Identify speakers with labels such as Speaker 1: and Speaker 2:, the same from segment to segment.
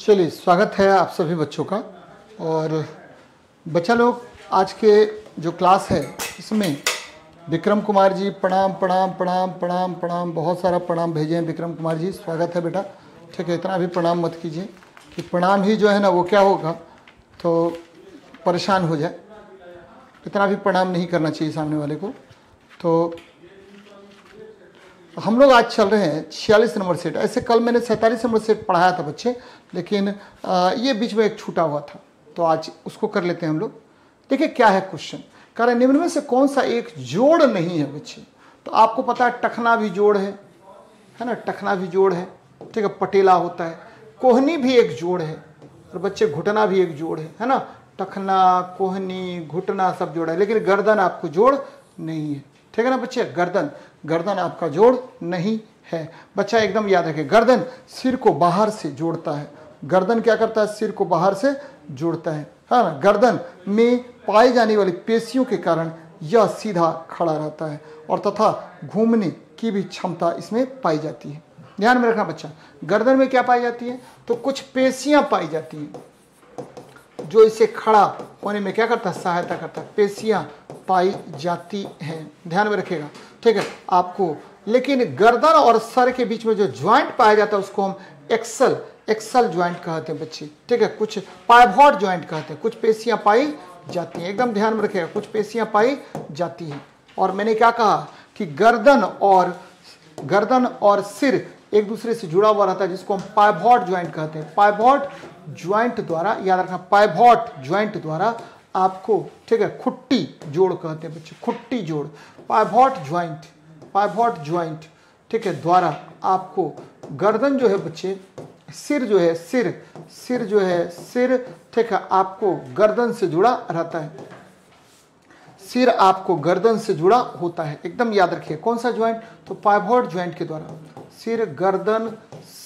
Speaker 1: चलिए, स्वागत है आप सभी बच्चों का। और बच्चा लोग, आज के जो क्लास है, इसमें विक्रम कुमार जी, प्रणाम प्रणाम प्रणाम प्रणाम प्रणाम, बहुत सारा प्रणाम भेजे हैं विक्रम कुमार जी। स्वागत है बेटा। ठीक है, इतना भी प्रणाम मत कीजिए कि प्रणाम ही जो है ना, वो क्या होगा तो परेशान हो जाए। इतना भी प्रणाम नहीं करना चाहिए सामने वाले को। तो हम लोग आज चल रहे हैं छियालीस नंबर सेट। ऐसे कल मैंने सैंतालीस नंबर सेट पढ़ाया था बच्चे, लेकिन ये बीच में एक छूटा हुआ था तो आज उसको कर लेते हैं हम लोग। देखिए क्या है क्वेश्चन। कारण निम्न में से कौन सा एक जोड़ नहीं है बच्चे? तो आपको पता है टखना भी जोड़ है है ना? टखना भी जोड़ है, ठीक है? पटेला होता है, कोहनी भी एक जोड़ है, और बच्चे घुटना भी एक जोड़ है है ना? टखना, कोहनी, घुटना सब जोड़ है, लेकिन गर्दन आपको जोड़ नहीं है। ठीक है ना बच्चे? गर्दन। गर्दन आपका जोड़ नहीं है। बच्चा एकदम याद रखे, गर्दन सिर को बाहर से जोड़ता है। गर्दन क्या करता है? सिर को बाहर से जोड़ता है। हाँ ना? गर्दन में पाए जाने वाली पेशियों के कारण यह सीधा खड़ा रहता है और तथा घूमने की भी क्षमता इसमें पाई जाती है। ध्यान में रखना बच्चा, गर्दन में क्या पाई जाती है? तो कुछ पेशियाँ पाई जाती हैं, जो इसे खड़ा होने में क्या करता है? सहायता करता है। पेशियाँ पाई जाती हैं। ध्यान में रखिएगा। ठीक है, आपको। लेकिन गर्दन और सर के बीच में जो ज्वाइंट पाया जाता है, उसको हम एक्सल एक्सल ज्वाइंट कहते हैं बच्चे। ठीक है, कुछ पाइवॉट ज्वाइंट कहते हैं। कुछ पेशियाँ पाई जाती हैं। एकदम ध्यान में रखिएगा, कुछ पेशियाँ पाई जाती हैं। और मैंने क्या कहा कि गर्दन और गर्दन और सिर एक दूसरे से जुड़ा हुआ रहता है, जिसको हम पाइवॉट ज्वाइंट कहते हैं। पाइवॉट ज्वाइंट द्वारा याद रखना पाइवॉट ज्वाइंट द्वारा आपको, ठीक है, खुट्टी जोड़ कहते हैं बच्चे, खुट्टी जोड़। पाइवॉट ज्वाइंट पाइवॉट ज्वाइंट, ठीक है, द्वारा आपको गर्दन जो है बच्चे, सिर जो है, सिर सिर जो है, सिर, ठीक है, आपको गर्दन से जुड़ा रहता है। सिर आपको गर्दन से जुड़ा होता है। एकदम याद रखिए, कौन सा ज्वाइंट? तो पाइवॉट ज्वाइंट के द्वारा। सिर गर्दन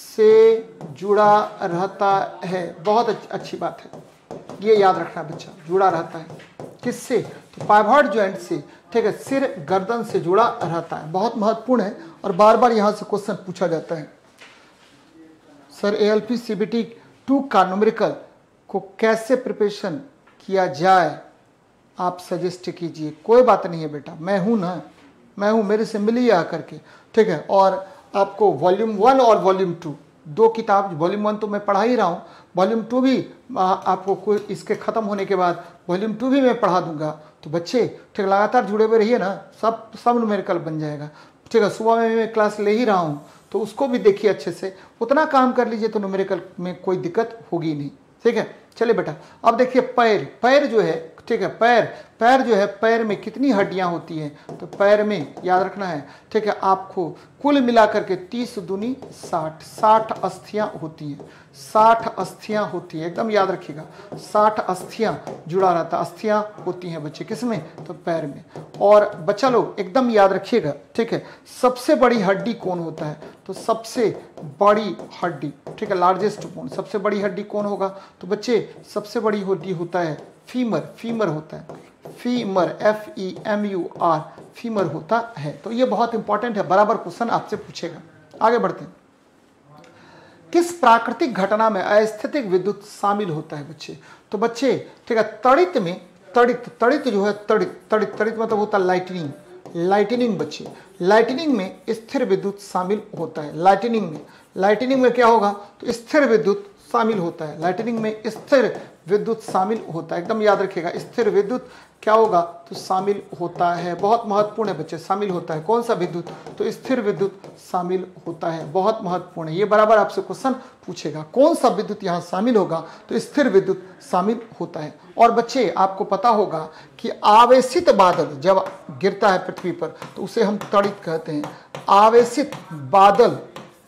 Speaker 1: से जुड़ा रहता है। बहुत अच्छी बात है। ये याद रखना बच्चा, जुड़ा रहता है। किससे? तो पाइवॉट ज्वाइंट से, ठीक है, सिर गर्दन से जुड़ा रहता है। बहुत महत्वपूर्ण है और बार बार यहाँ से क्वेश्चन पूछा जाता है। Sir A L P C B T two का न्यूमेरिकल को कैसे प्रिपरेशन किया जाए? आप सजेस्ट कीजिए। कोई बात नहीं है बेटा, मैं हूँ ना, मैं हूँ, मेरे से मिलिए आकर के, ठीक है? और आपको वॉल्यूम वन और वॉल्यूम टू दो किताब वॉल्यूम वन तो मैं पढ़ा ही रहा हूँ। वॉल्यूम टू भी आपको कोई इसके ख़त्म होने के बाद वॉल्यूम टू भी मैं पढ़ा दूँगा। तो बच्चे, ठीक, लगातार जुड़े हुए रहिए ना, सब सब न्यूमेरिकल बन जाएगा। ठीक है, सुबह में मैं क्लास ले ही रहा हूँ तो उसको भी देखिए अच्छे से। उतना काम कर लीजिए तो न्यूमेरिकल में कोई दिक्कत होगी नहीं। ठीक है, चलिए बेटा, अब देखिए पैर। पैर जो है ठीक है, पैर पैर जो है, पैर में कितनी हड्डियाँ होती हैं तो पैर में याद रखना है, ठीक है, आपको कुल मिलाकर के तीस दुनी साठ साठ अस्थियाँ होती हैं, साठ अस्थियाँ होती है, एकदम याद रखिएगा, साठ अस्थियाँ जुड़ा रहता, अस्थियाँ होती हैं बच्चे, किसमें तो पैर में, और बच्चा लोग, एकदम याद रखिएगा, ठीक है, सबसे बड़ी हड्डी कौन होता है तो सबसे बड़ी हड्डी, ठीक है लार्जेस्ट बोन सबसे बड़ी हड्डी कौन होगा तो बच्चे, सबसे बड़ी हड्डी होता है फीमर फीमर होता है। Femur F E M U R femur होता है। तो ये बहुत इंपॉर्टेंट है, बराबर क्वेश्चन आपसे पूछेगा। आगे बढ़ते हैं। किस प्राकृतिक घटना में अस्थितिक विद्युत शामिल होता है बच्चे? तो बच्चे, ठीक है, तड़ित में, तड़ित तड़ित जो है, तड़ित तड़ित तड़ित मतलब होता है लाइटनिंग लाइटनिंग बच्चे। लाइटनिंग में स्थिर विद्युत शामिल होता है। लाइटनिंग में लाइटनिंग में क्या होगा? तो स्थिर विद्युत शामिल होता है। लाइटनिंग में स्थिर विद्युत शामिल होता है। एकदम याद रखिएगा, स्थिर विद्युत क्या होगा? तो शामिल होता है। बहुत महत्वपूर्ण है बच्चे शामिल होता है। कौन सा विद्युत? तो स्थिर विद्युत शामिल होता है। बहुत महत्वपूर्ण है। ये बराबर आपसे क्वेश्चन पूछेगा, कौन सा विद्युत यहाँ शामिल होगा? तो स्थिर विद्युत शामिल होता है। और बच्चे, आपको पता होगा कि आवेशित बादल जब गिरता है पृथ्वी पर तो उसे हम तड़ित कहते हैं। आवेशित बादल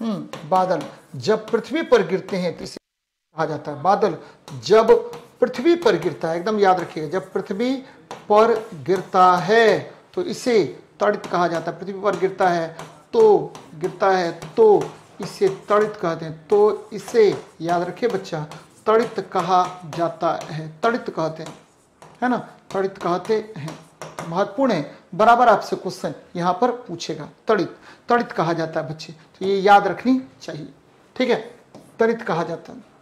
Speaker 1: हम्म बादल जब पृथ्वी पर गिरते हैं तो कहा जाता है। बादल जब पृथ्वी पर गिरता है, एकदम याद रखिएगा, जब पृथ्वी पर गिरता है तो इसे तड़ित कहा जाता है। पृथ्वी पर गिरता है तो गिरता है तो इसे तड़ित कहते हैं। तो इसे याद रखिए बच्चा, तड़ित कहा जाता है, तड़ित कहते हैं, है ना? तड़ित कहते हैं। महत्वपूर्ण है, बराबर आपसे क्वेश्चन यहाँ पर पूछेगा। तड़ित तड़ित कहा जाता है बच्चे तो ये याद रखनी चाहिए, ठीक है? तड़ित कहा जाता है।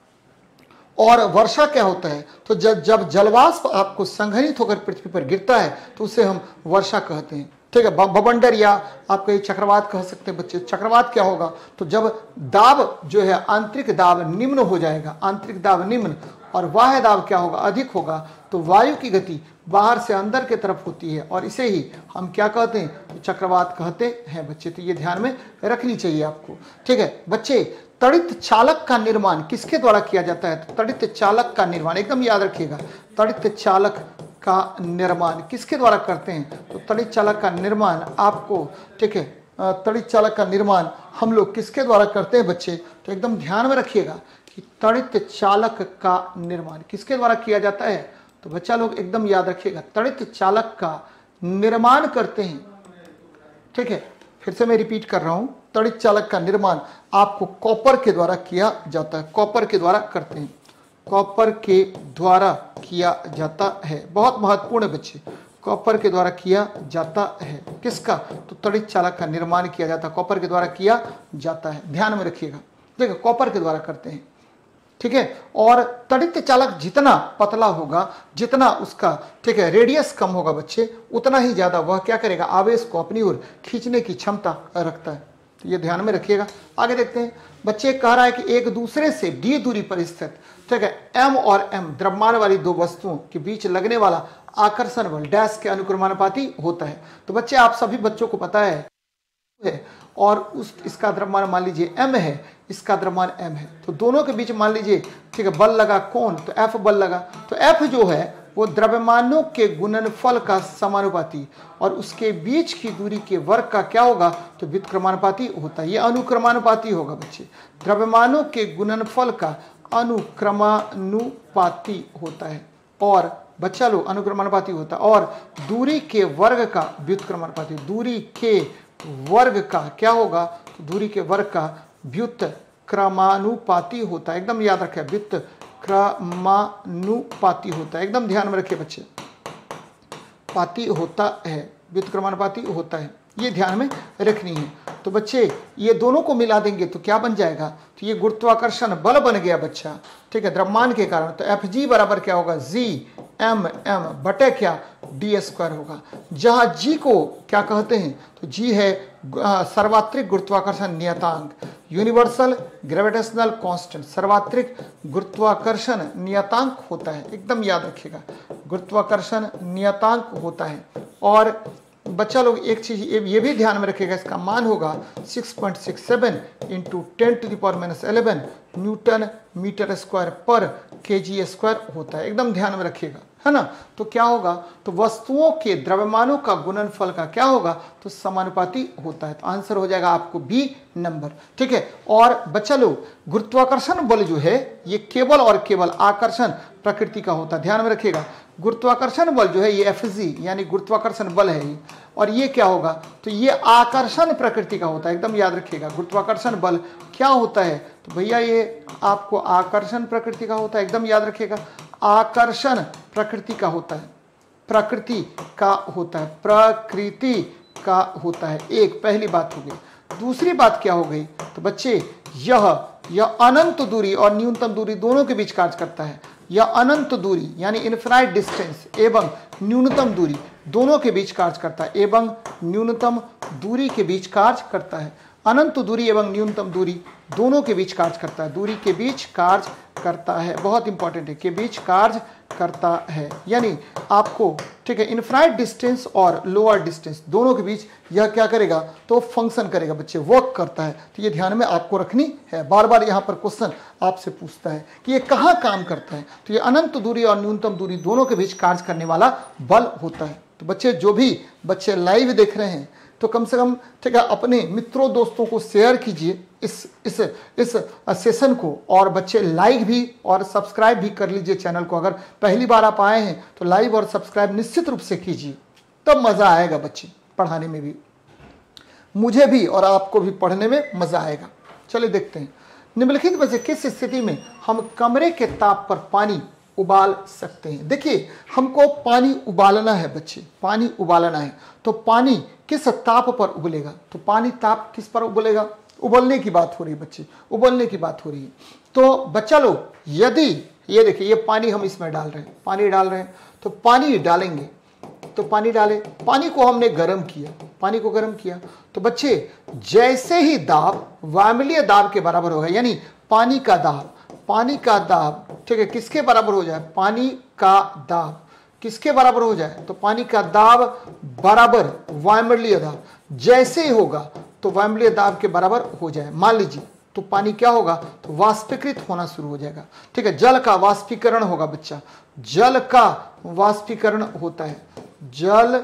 Speaker 1: और वर्षा क्या होता है? तो जब जब जलवाष्प आपको संघनित होकर पृथ्वी पर गिरता है तो उसे हम वर्षा कहते हैं। ठीक है बबंडर या आप कहीं चक्रवात कह सकते हैं बच्चे। चक्रवात क्या होगा? तो जब दाब जो है, आंतरिक दाब निम्न हो जाएगा, आंतरिक दाब निम्न, और वाह दाब क्या होगा? अधिक होगा। तो वायु की गति बाहर से अंदर की तरफ़ होती है और इसे ही हम क्या कहते हैं? चक्रवात कहते हैं बच्चे। तो ये ध्यान में रखनी चाहिए आपको। ठीक है? बच्चे, तड़ित चालक का निर्माण किसके द्वारा किया जाता है? तो तड़ित चालक का निर्माण, एकदम याद रखिएगा। तड़ित चालक का निर्माण किसके द्वारा करते हैं? तो तड़ित चालक का निर्माण आपको, ठीक है? तड़ित चालक का निर्माण हम लोग किसके द्वारा करते हैं बच्चे? तो एकदम ध्यान में रखिएगा कि तड़ित चालक का निर्माण किसके द्वारा किया जाता है? तो बच्चा लोग एकदम याद रखिएगा, तड़ित चालक का निर्माण करते हैं। ठीक है, फिर से मैं रिपीट कर रहा हूँ, तड़ित चालक का निर्माण आपको कॉपर के द्वारा किया जाता है कॉपर के द्वारा करते हैं। कॉपर के द्वारा किया जाता है। बहुत महत्वपूर्ण है बच्चे कॉपर के द्वारा किया जाता है। किसका? तो तड़ित चालक का निर्माण किया जाता है कॉपर के द्वारा किया जाता है। ध्यान में रखिएगा। देखिए कॉपर के द्वारा करते हैं। ठीक है? और तड़ित चालक जितना पतला होगा, जितना उसका, ठीक है रेडियस कम होगा बच्चे, उतना ही ज़्यादा वह क्या करेगा? आवेश को अपनी ओर खींचने की क्षमता रखता है। तो ये ध्यान में रखिएगा। आगे देखते हैं। बच्चे कह रहा है कि एक दूसरे से डी दूरी पर स्थित, ठीक है एम और एम द्रव्यमान वाली दो वस्तुओं के बीच लगने वाला आकर्षण बल डैश के अनुक्रमानुपाती होता है। तो बच्चे, आप सभी बच्चों को पता है और उस, इसका द्रव्यमान मान लीजिए एम है, इसका द्रव्यमान एम है। तो दोनों के बीच मान लीजिए, ठीक है, बल लगा कौन तो एफ़ बल लगा। तो एफ़ जो है, वो द्रव्यमानों के गुणनफल का समानुपाती और उसके बीच की दूरी के वर्ग का क्या होगा? तो व्युतक्रमानुपाती होता है। ये अनुक्रमानुपाती होगा बच्चे। द्रव्यमानों के गुणनफल का अनुक्रमानुपाती होता है। और बच्चा लोग अनुक्रमानुपाती होता है। और दूरी के वर्ग का व्युतक्रमानुपाती, दूरी के वर्ग का, क्या होगा? तो दूरी के वर्ग का व्युत क्रमानुपाती होता है। एकदम याद रखें, व्युत क्रमानुपाती होता है। एकदम ध्यान में रखिए बच्चे। पाती होता है, व्युत क्रमानुपाती होता है। ये ध्यान में रखनी है। तो बच्चे, ये दोनों को मिला देंगे तो क्या बन जाएगा? तो ये गुरुत्वाकर्षण बल बन गया बच्चा। ठीक है, द्रव्यमान के कारण। तो एफ़ जी बराबर क्या होगा? जी एम एम बटे क्या? डी स्क्वायर होगा। जहाँ जी को क्या कहते हैं? तो जी है सर्वात्रिक गुरुत्वाकर्षण नियतांक। यूनिवर्सल ग्रेविटेशनल कांस्टेंट सर्वात्रिक गुरुत्वाकर्षण नियतांक होता है। एकदम याद रखिएगा। गुरुत्वाकर्षण नियतांक होता है। और बच्चा लोग, एक चीज़ ये भी ध्यान में रखेगा इसका मान होगा 6.67 point six seven into ten to the power minus eleven newton metre square पर के जी स्क्वायर होता है। एकदम ध्यान में रखिएगा। है ना? तो क्या होगा? तो वस्तुओं के द्रव्यमानों का गुणनफल का क्या होगा? तो समानुपाती होता है। तो आंसर हो जाएगा आपको बी नंबर। ठीक है? और बच्चा लोग, गुरुत्वाकर्षण बल जो है, ये केवल और केवल आकर्षण प्रकृति का होता है। ध्यान में रखिएगा। गुरुत्वाकर्षण बल जो है, ये एफजी यानी गुरुत्वाकर्षण बल है ये। और ये क्या होगा? तो ये आकर्षण प्रकृति का होता है। एकदम याद रखिएगा। गुरुत्वाकर्षण बल क्या होता है? तो भैया ये आपको आकर्षण प्रकृति का होता है। एकदम याद रखिएगा। आकर्षण प्रकृति का होता है। प्रकृति का होता है। प्रकृति का होता है। एक, पहली बात हो गई। दूसरी बात क्या हो गई? तो बच्चे, यह यह अनंत दूरी और न्यूनतम दूरी दोनों के बीच कार्य करता है। यह अनंत दूरी, यानी इन्फिनाइट डिस्टेंस एवं न्यूनतम दूरी, दोनों के बीच कार्य करता है। एवं न्यूनतम दूरी के बीच कार्य करता है। अनंत दूरी एवं न्यूनतम दूरी दोनों के बीच कार्य करता है। दूरी के बीच कार्य करता है। बहुत इंपॉर्टेंट है के बीच कार्य करता है। यानी आपको, ठीक है इन्फाइट डिस्टेंस और लोअर डिस्टेंस दोनों के बीच यह क्या करेगा? तो फ़ंक्शन करेगा बच्चे वर्क करता है। तो ये ध्यान में आपको रखनी है। बार बार यहाँ पर क्वेश्चन आपसे पूछता है कि ये कहाँ काम करता है? तो ये अनंत दूरी और न्यूनतम दूरी दोनों के बीच कार्य करने वाला बल होता है। तो बच्चे, जो भी बच्चे लाइव देख रहे हैं तो कम से कम, ठीक है, अपने मित्रों दोस्तों को शेयर कीजिए इस इस इस सेशन को, और बच्चे लाइक भी और सब्सक्राइब भी कर लीजिए चैनल को। अगर पहली बार आप आए हैं तो लाइव और सब्सक्राइब निश्चित रूप से कीजिए। तब मज़ा आएगा बच्चे, पढ़ाने में भी। मुझे भी और आपको भी पढ़ने में मज़ा आएगा। चलिए देखते हैं। निम्नलिखित में से किस स्थिति में हम कमरे के ताप पर पानी उबाल सकते हैं। देखिए, हमको पानी उबालना है बच्चे, पानी उबालना है। तो पानी किस ताप पर उबलेगा? तो पानी ताप किस पर उबलेगा? उबलने की बात हो रही है बच्चे, उबलने की बात हो रही है। तो बच्चा लोग, यदि, ये देखिए, ये पानी हम इसमें डाल रहे हैं, पानी डाल रहे हैं तो पानी डालेंगे। तो पानी डाले, पानी को हमने गर्म किया, पानी को गर्म किया। तो बच्चे, जैसे ही दाब, वामलीय दाब के बराबर होगा, यानी पानी का दाब पानी का दाब, ठीक है, किसके बराबर हो जाए? पानी का दाब। किसके बराबर हो जाए? तो पानी का दाब बराबर वायुमंडलीय दाब। जैसे ही होगा तो वायुमंडलीय दाब के बराबर हो जाए। मान लीजिए तो पानी क्या होगा? तो वाष्पीकृत होना शुरू हो जाएगा। ठीक है, जल का वाष्पीकरण होगा बच्चा। जल का वाष्पीकरण होता है। जल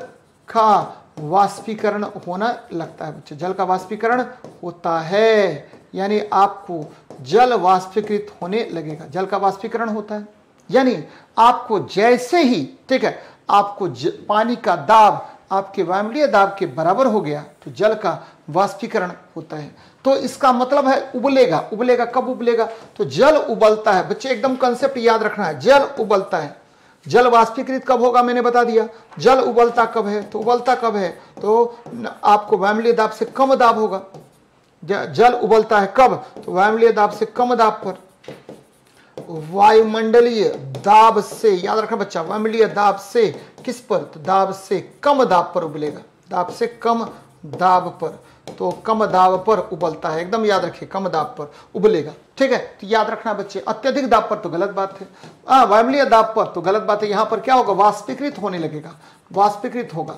Speaker 1: का वाष्पीकरण होना लगता है बच्चे। जल का वाष्पीकरण होता है। यानी आपको जल वाष्पीकृत होने लगेगा। जल का वाष्पीकरण होता है। यानी आपको जैसे ही ठीक है आपको ज, पानी का दाब आपके वायुमंडलीय दाब के बराबर हो गया तो जल का वाष्पीकरण होता है। तो इसका मतलब है उबलेगा। उबलेगा कब उबलेगा? तो जल उबलता है। बच्चे एकदम कंसेप्ट याद रखना है। जल उबलता है। जल वाष्पीकृत कब होगा मैंने बता दिया। जल उबलता कब है? तो उबलता कब है? तो आपको वायुमंडलीय दाब से कम दाब होगा। जल उबलता है कब? तो वायुमंडलीय दाब से कम दाब पर। वायुमंडलीय दाब से, याद रखना बच्चा, वायुमंडलीय दाब से किस पर? तो दाब से कम दाब पर उबलेगा। दाब से कम दाब पर। तो कम दाब पर उबलता है, एकदम याद रखिए, कम दाब पर उबलेगा। ठीक है? तो याद रखना बच्चे, अत्यधिक दाब पर तो गलत बात है। हाँ वायुमंडलीय दाब पर तो गलत बात है। यहाँ पर क्या होगा? वाष्पीकृत होने लगेगा। वाष्पीकृत होगा।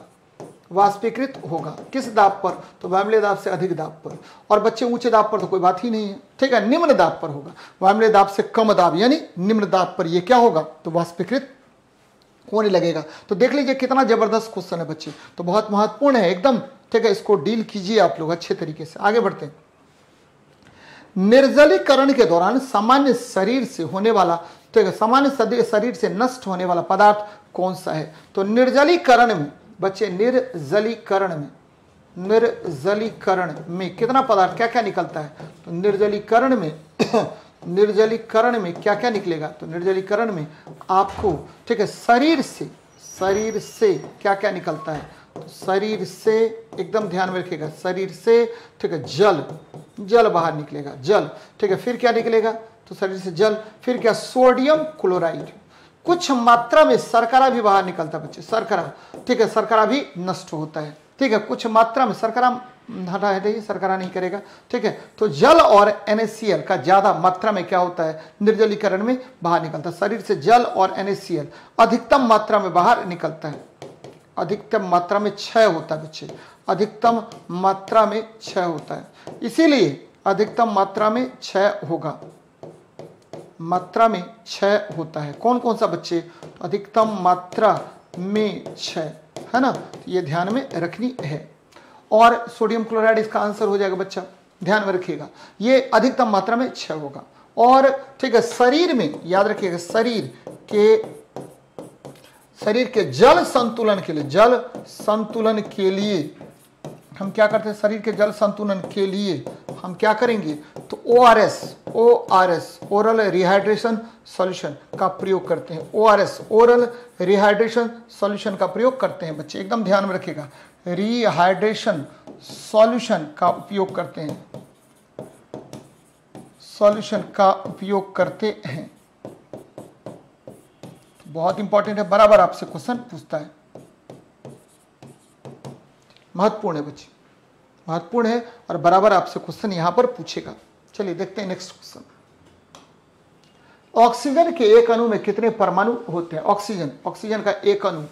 Speaker 1: वाष्पीकृत होगा। किस दाब पर? तो वायुमंडलीय दाब से अधिक दाब पर। और बच्चे ऊँचे दाब पर तो कोई बात ही नहीं है। ठीक है, निम्न दाब पर होगा। वायुमंडलीय दाब से कम दाब, यानी निम्न दाब पर ये क्या होगा? तो वाष्पीकृत होने लगेगा। तो देख लीजिए कितना ज़बरदस्त क्वेश्चन है बच्चे। तो बहुत महत्वपूर्ण है, एकदम। ठीक है, इसको डील कीजिए आप लोग अच्छे तरीके से। आगे बढ़ते हैं। निर्जलीकरण के दौरान सामान्य शरीर से होने वाला ठीक है सामान्य शरीर से नष्ट होने वाला पदार्थ कौन सा है? तो निर्जलीकरण में बच्चे निर्जलीकरण में निर्जलीकरण में कितना पदार्थ क्या क्या निकलता है? तो निर्जलीकरण में निर्जलीकरण में क्या क्या निकलेगा? तो निर्जलीकरण में आपको, ठीक है, शरीर से शरीर से क्या क्या निकलता है? तो शरीर से एकदम ध्यान में रखिएगा, शरीर से, ठीक है, जल जल बाहर निकलेगा, जल, ठीक है, फिर क्या निकलेगा? तो शरीर से जल, फिर क्या? Sodium chloride. कुछ मात्रा में सरकरा भी बाहर निकलता है बच्चे सरकरा ठीक है सरकरा भी नष्ट होता है। ठीक है, कुछ मात्रा में सरकरा हटा है सरकरा नहीं करेगा। ठीक है तो जल और NaCl का ज़्यादा मात्रा में क्या होता है? निर्जलीकरण में बाहर निकलता है। शरीर से जल और NaCl अधिकतम मात्रा में बाहर निकलता है। अधिकतम मात्रा में क्षय होता है बच्चे। अधिकतम मात्रा में क्षय होता है। इसीलिए अधिकतम मात्रा में क्षय होगा। मात्रा में क्षय होता है। कौन कौन सा बच्चे? अधिकतम मात्रा में क्षय, है ना? तो ये ध्यान में रखनी है। और सोडियम क्लोराइड इसका आंसर हो जाएगा बच्चा, ध्यान में रखिएगा। ये अधिकतम मात्रा में क्षय होगा। और ठीक है, शरीर में, याद रखिएगा, शरीर के शरीर के जल संतुलन के लिए, जल संतुलन के लिए हम क्या करते हैं? शरीर के जल संतुलन के लिए हम क्या करेंगे? तो O R S O R S oral rehydration solution का प्रयोग करते हैं। O R S oral rehydration solution का प्रयोग करते हैं बच्चे। एकदम ध्यान में रखिएगा। रिहाइड्रेशन सॉल्यूशन का उपयोग करते हैं। सॉल्यूशन का उपयोग करते हैं। बहुत इंपॉर्टेंट है। बराबर आपसे क्वेश्चन पूछता है। महत्वपूर्ण है बच्चे। महत्वपूर्ण है और बराबर आपसे क्वेश्चन यहाँ पर पूछेगा। चलिए देखते हैं नेक्स्ट क्वेश्चन ऑक्सीजन के एक अणु में कितने परमाणु होते हैं? ऑक्सीजन ऑक्सीजन का एक अणु।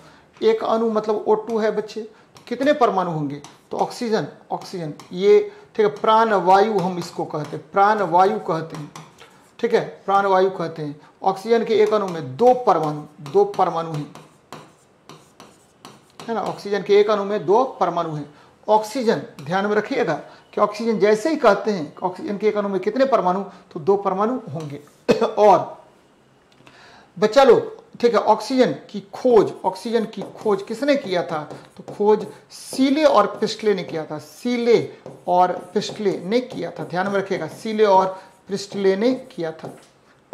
Speaker 1: एक अणु मतलब O2 है बच्चे तो कितने परमाणु होंगे? तो ऑक्सीजन ऑक्सीजन, ये ठीक है, प्राण वायु हम इसको कहते हैं, प्राण वायु कहते हैं। ठीक है, प्राण वायु कहते हैं। ऑक्सीजन के एक अणु में दो परमाणु दो परमाणु हैं। है ना? ऑक्सीजन के एक अणु में दो परमाणु हैं। ऑक्सीजन, ध्यान में रखिएगा कि ऑक्सीजन जैसे ही कहते हैं ऑक्सीजन के एक अणु में कितने परमाणु तो दो परमाणु होंगे। और बच्चा लोग, ठीक है, ऑक्सीजन की खोज, ऑक्सीजन की खोज किसने किया था? तो खोज सीले और पिस्टले ने किया था। सीले और पिस्टले ने किया था। ध्यान में रखिएगा, सीले और पिस्टले ने किया था।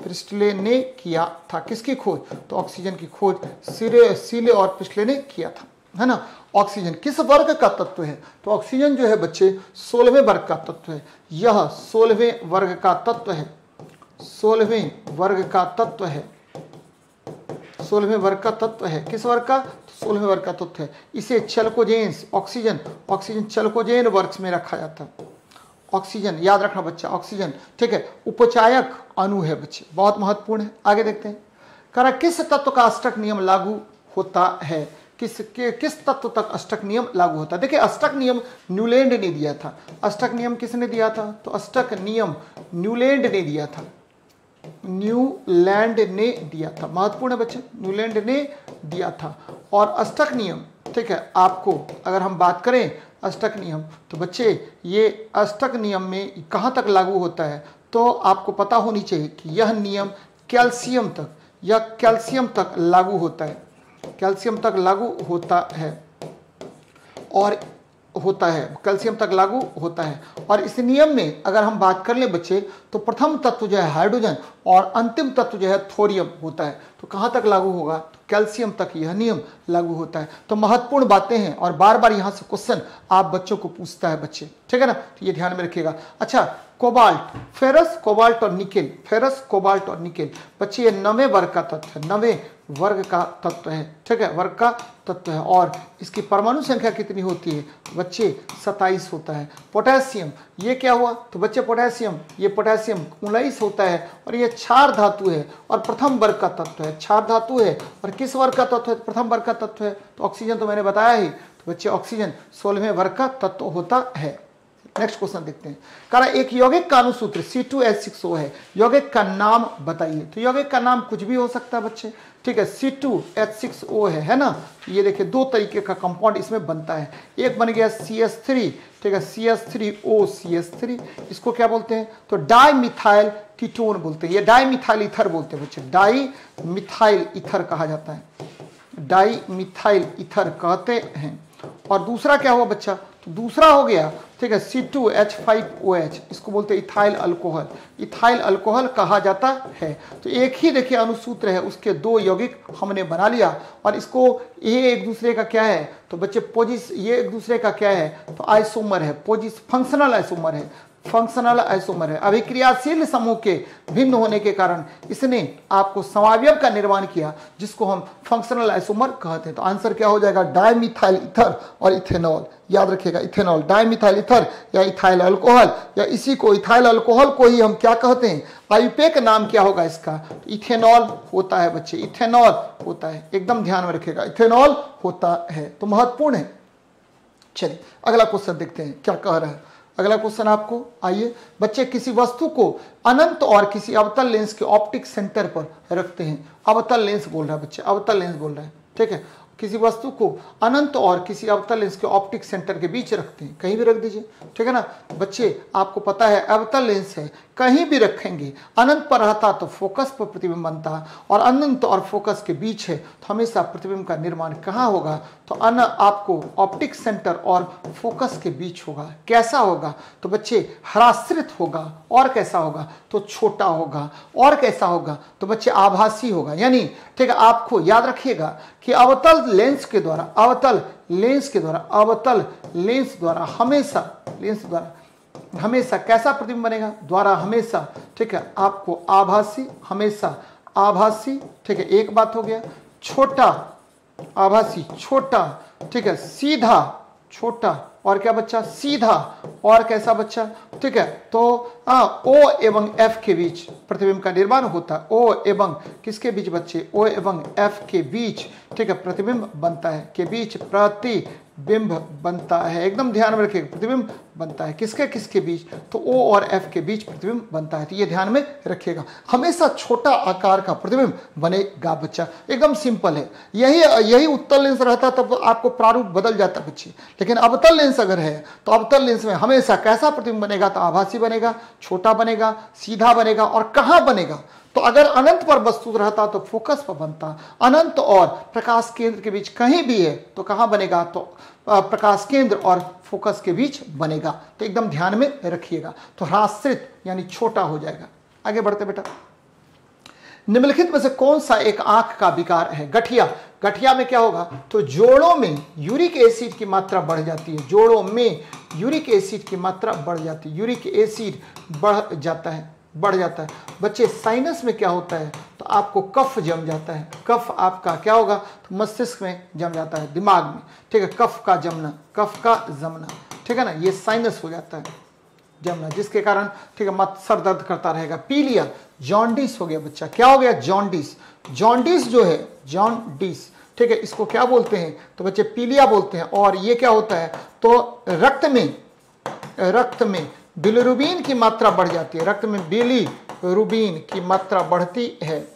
Speaker 1: पिस्टले ने किया था। किसकी खोज? तो ऑक्सीजन की खोज सीले सीले और पिस्टले ने किया था। है ना? ऑक्सीजन किस वर्ग का तत्व है? तो ऑक्सीजन जो है बच्चे, सोलहवें वर्ग का तत्व है। यह सोलहवें वर्ग का तत्व है। सोलहवें वर्ग का तत्व है। सोलहवें वर्ग का तत्व है। किस वर्ग का? सोलहवें वर्ग का तत्व है। इसे चलकोजेंस ऑक्सीजन ऑक्सीजन चलकोजेन वर्ग में रखा जाता है। ऑक्सीजन, याद रखना बच्चा, ऑक्सीजन, ठीक है? उपचायक अणु है बच्चे। बहुत महत्वपूर्ण है। आगे देखते हैं। करा किस तत्व का अष्टक नियम लागू होता है? किस के, किस तत्व तक अष्टक नियम लागू होता है? देखिए अष्टक नियम न्यूलैंड ने दिया था। अष्टक नियम किसने दिया था? तो अष्टक नियम न्यूलैंड ने दिया था। न्यूलैंड ने दिया था। महत्वपूर्ण बच्चे न्यूलैंड ने दिया था। और अष्टक नियम ठीक है आपको अगर हम बात करें अष्टक नियम तो बच्चे ये अष्टक नियम में कहाँ तक लागू होता है? तो आपको पता होनी चाहिए कि यह नियम कैल्शियम तक या कैल्शियम तक लागू होता है। कैल्शियम तक लागू होता है और होता है, कैल्शियम तक लागू होता है। और इस नियम में अगर हम बात कर ले बच्चे तो प्रथम तत्व जो है हाइड्रोजन और अंतिम तत्व जो है थोरियम होता है। तो कहाँ तक लागू होगा? तो कैल्शियम तक यह नियम लागू होता है। तो महत्वपूर्ण बातें हैं और बार बार यहाँ से क्वेश्चन आप बच्चों को पूछता है बच्चे। ठीक है ना? तो ये ध्यान में रखिएगा। अच्छा कोबाल्ट, फेरस, कोबाल्ट और निकेल, फेरस, कोबाल्ट और निकेल। बच्चे, ये नवे वर्ग का तत्व है, नवे वर्ग का तत्व है, ठीक है? वर्ग का तत्व है। और इसकी परमाणु संख्या कितनी होती है? बच्चे, सताइस होता है। पोटेशियम, ये क्या हुआ? तो बच्चे, पोटेशियम, ये पोटेशियम उन्नीस होता है और ये क्षार धातु है और प्रथम वर्ग का तत्व है। क्षार धातु है और किस वर्ग का तत्व है? प्रथम वर्ग का तत्व है। तो ऑक्सीजन तो मैंने बताया ही तो बच्चे, ऑक्सीजन सोलहवें वर्ग का तत्व होता है। नेक्स्ट क्वेश्चन देखते हैं। कहा एक यौगिक का अनुसूत्र C2H6O है। यौगिक का नाम बताइए। तो यौगिक का नाम कुछ भी हो सकता है बच्चे। ठीक है C2H6O है है ना? ये देखिए, दो तरीके का कंपाउंड इसमें बनता है। एक बन गया CS3 ठीक है CH3O CS3 इसको क्या बोलते हैं? तो डाई मिथाइल कीटोन बोलते हैं। ये डाई मिथाइल इथर बोलते हैं बच्चे। डाई मिथाइल इथर कहा जाता है। डाई मिथाइल इथर कहते हैं। और दूसरा क्या हुआ बच्चा? तो दूसरा हो गया ठीक है C two H five O H इसको बोलते हैं इथाइल अल्कोहल इथाइल अल्कोहल कहा जाता है। तो एक ही देखिए अनुसूत्र है, उसके दो यौगिक हमने बना लिया। और इसको ये एक दूसरे का क्या है? तो बच्चे, पोजिस, ये एक दूसरे का क्या है? तो आइसोमर है, पोजिस फंक्शनल आइसोमर है। फंक्शनल आइसोमर है। अभिक्रियाशील समूह के भिन्न होने के कारण इसने आपको समावयव का निर्माण किया, जिसको हम फंक्शनल आइसोमर कहते हैं। तो आंसर क्या हो जाएगा? डायमिथाइल इथर और इथेनॉल याद रखिएगा इथेनॉल डायमिथाइल इथर या इथाइल अल्कोहल या इसी को इथाइल अल्कोहल को ही हम क्या कहते हैं? आयुपेक नाम क्या होगा इसका? इथेनॉल होता है बच्चे इथेनॉल होता है। एकदम ध्यान में रखिएगा इथेनॉल होता है। तो महत्वपूर्ण है। चलिए, अगला क्वेश्चन देखते हैं, क्या कह रहा है? अगला क्वेश्चन आपको, आइए, बच्चे किसी वस्तु को अनंत और किसी अवतल लेंस के ऑप्टिक सेंटर पर रखते हैं। अवतल लेंस बोल रहा है बच्चे, अवतल लेंस बोल रहा है, ठीक है? किसी वस्तु को अनंत और किसी अवतल लेंस के ऑप्टिक सेंटर के बीच रखते हैं। कहीं भी रख दीजिए, ठीक है ना? बच्चे, आपको पता है, अवतल लेंस है, कहीं भी रखेंगे, अनंत पर रहता तो फोकस पर प्रतिबिंब बनता और अनंत और फोकस के बीच है तो हमेशा प्रतिबिंब का निर्माण कहाँ होगा? तो अन, आपको ऑप्टिक सेंटर और फोकस के बीच होगा। कैसा होगा? तो बच्चे, हराश्रित होगा, और कैसा होगा? तो छोटा होगा, और कैसा होगा? तो बच्चे आभासी होगा। यानी, ठीक है, आपको याद रखिएगा कि अवतल लेंस के द्वारा, अवतल लेंस के द्वारा, अवतल लेंस द्वारा हमेशा, लेंस द्वारा हमेशा कैसा प्रतिबिंब बनेगा? द्वारा हमेशा, ठीक है, आपको आभासी, हमेशा आभासी, ठीक है, एक बात हो गया, छोटा, आभासी, छोटा, ठीक है, सीधा छोटा और क्या बच्चा? सीधा और कैसा बच्चा? ठीक है तो आ, ओ एवं एफ़ के बीच प्रतिबिंब का निर्माण होता है ओ एवं किसके बीच बच्चे? ओ एवं एफ़ के बीच ठीक है प्रतिबिंब बनता है के बीच प्रति बिंब बनता है, एकदम ध्यान में रखिएगा प्रतिबिंब बनता है। किसके किसके बीच? तो ओ और एफ़ के बीच प्रतिबिंब बनता है। तो ये ध्यान में रखिएगा। हमेशा छोटा आकार का प्रतिबिंब बनेगा, बच्चा। एकदम सिंपल है। यही यही उत्तर लेंस रहता तब आपको प्रारूप बदल जाता, बच्चे। लेकिन अवतल लेंस अगर है तो अवतल लेंस में हमेशा कैसा प्रतिबिंब बनेगा? तो आभासी बनेगा, छोटा बनेगा, सीधा बनेगा और कहाँ बनेगा? तो अगर अनंत पर वस्तु रहता तो फोकस पर बनता। अनंत और प्रकाश केंद्र के बीच कहीं भी है तो कहाँ बनेगा? तो प्रकाश केंद्र और फोकस के बीच बनेगा। तो एकदम ध्यान में रखिएगा। तो ह्राश्रित, यानी छोटा हो जाएगा। आगे बढ़ते बेटा। निम्नलिखित में से कौन सा एक आँख का विकार है? गठिया। गठिया में क्या होगा? तो जोड़ों में यूरिक एसिड की मात्रा बढ़ जाती है। जोड़ों में यूरिक एसिड की मात्रा बढ़ जाती है। यूरिक एसिड बढ़ जाता है। बढ़ जाता है। बच्चे साइनस में क्या होता है? तो आपको कफ जम जाता है। कफ आपका क्या होगा? तो मस्तिष्क में जम जाता है, दिमाग में। ठीक है, कफ का जमना, कफ का जमना। ठीक है ना? ये साइनस हो जाता है, जमना। जिसके कारण, ठीक है, मत, सर दर्द करता रहेगा। पीलिया जॉन्डिस हो गया बच्चा। क्या हो गया? जॉन्डिस जॉन्डिस जो है जॉन्डिस ठीक है, इसको क्या बोलते हैं? तो बच्चे, पीलिया बोलते हैं। और ये क्या होता है? तो रक्त में रक्त में बिलरुबीन की मात्रा बढ़ जाती है। रक्त में बिलीरुबीन की मात्रा बढ़ती है।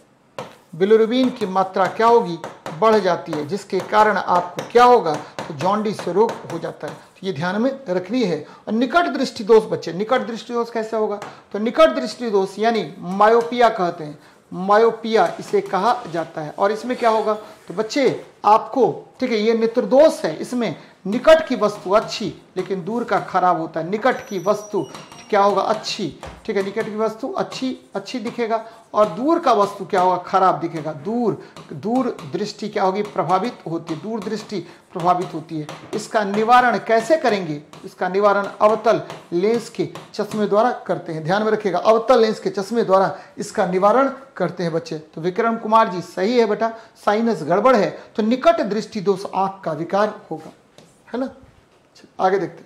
Speaker 1: बिलरुबीन की मात्रा क्या होगी? बढ़ जाती है, जिसके कारण आपको क्या होगा? तो जॉन्डिस रोग हो जाता है। तो ये ध्यान में रखनी है। और निकट दृष्टि दोष बच्चे, निकट दृष्टि दोष कैसे होगा? तो निकट दृष्टि दोष यानी मायोपिया कहते हैं। मायोपिया इसे कहा जाता है। और इसमें क्या होगा? तो बच्चे, आपको ठीक है, ये नेत्रदोष है, इसमें निकट की वस्तु अच्छी, लेकिन दूर का खराब होता है। निकट की वस्तु क्या होगा? अच्छी। ठीक है, निकट की वस्तु अच्छी अच्छी दिखेगा, और दूर का वस्तु क्या होगा? खराब दिखेगा। दूर दूर दृष्टि क्या होगी? प्रभावित होती है। दूर दृष्टि प्रभावित होती है। इसका निवारण कैसे करेंगे? इसका निवारण अवतल लेंस के चश्मे द्वारा करते हैं। ध्यान में रखिएगा, अवतल लेंस के चश्मे द्वारा इसका निवारण करते हैं बच्चे। तो विक्रम कुमार जी, सही है बेटा? साइनस गड़बड़ है। तो निकट दृष्टि दोष आँख का विकार होगा, है ना? आगे देखते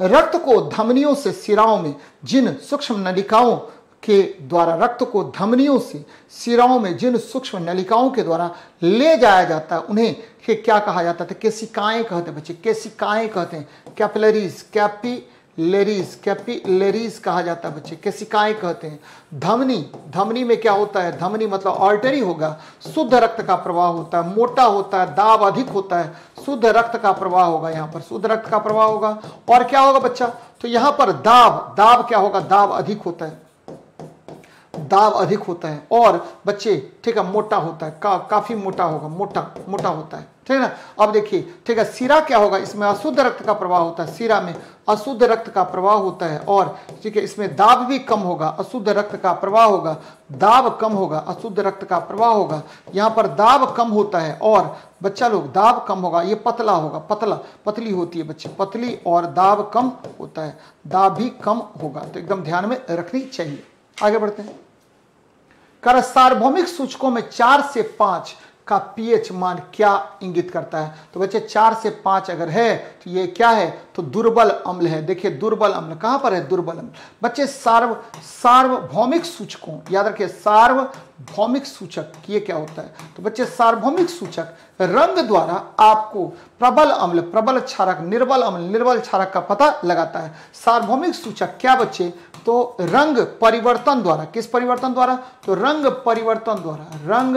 Speaker 1: रक्त को धमनियों से सिराओं में, जिन सूक्ष्म नलिकाओं के द्वारा, रक्त को धमनियों से सिराओं में जिन सूक्ष्म नलिकाओं के द्वारा ले जाया जाता है, उन्हें क्या कहा जाता था? केसिकाएँ कहते हैं बच्चे केसिकाएँ कहते हैं। कैपिलरीज, कैपी लेरीज, कैपी लेरीज कहा जाता है बच्चे केसिकाएँ कहते हैं। धमनी धमनी में क्या होता है? धमनी मतलब ऑर्टरी होगा, शुद्ध रक्त का प्रवाह होता है, मोटा होता है, दाब अधिक होता है, शुद्ध रक्त का प्रवाह होगा यहाँ पर, शुद्ध रक्त का प्रवाह होगा। और क्या होगा बच्चा? तो यहाँ पर दाब दाब क्या होगा? दाब अधिक होता है। दाब अधिक होता है और बच्चे ठीक है मोटा होता है का, काफ़ी मोटा होगा मोटा मोटा होता है ठीक है ना? अब देखिए ठीक है सिरा क्या होगा? इसमें अशुद्ध रक्त का प्रवाह होता है सिरा में अशुद्ध रक्त का प्रवाह होता है और ठीक है इसमें दाब भी कम होगा अशुद्ध रक्त का प्रवाह होगा दाब कम होगा अशुद्ध रक्त का प्रवाह होगा यहाँ पर दाब कम होता है और बच्चा लोग दाब कम होगा ये पतला होगा पतला पतली होती है बच्चे पतली और दाब कम होता है दाब भी कम होगा तो एकदम ध्यान में रखनी चाहिए। आगे बढ़ते हैं। कर सार्वभौमिक सूचकों में चार से पाँच का पीएच मान क्या इंगित करता है? तो बच्चे, चार से पाँच अगर है तो ये क्या है? तो दुर्बल अम्ल है। देखिए, दुर्बल अम्ल कहाँ पर है? दुर्बल अम्ल। बच्चे, सार्व, सार्वभौमिक सूचकों, याद रखिए, सार्वभौमिक सूचक, ये क्या होता है? तो बच्चे, सार्वभौमिक सूचक, रंग द्वारा आपको प्रबल अम्ल, प्रबल क्षारक, निर्बल अम्ल, निर्बल क्षारक का पता लगाता है। सार्वभौमिक सूचक क्या बच्चे? तो रंग परिवर्तन द्वारा। किस परिवर्तन द्वारा? तो रंग परिवर्तन द्वारा। रंग